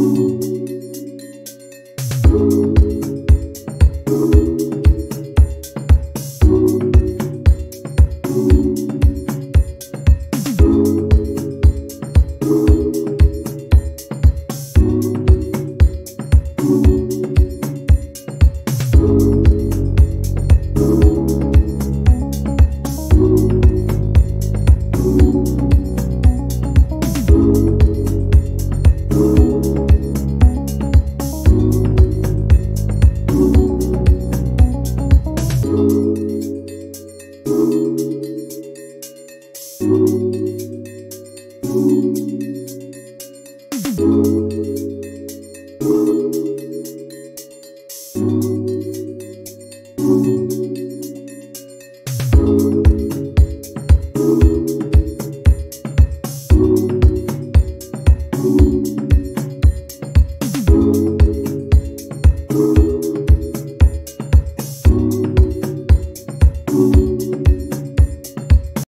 you.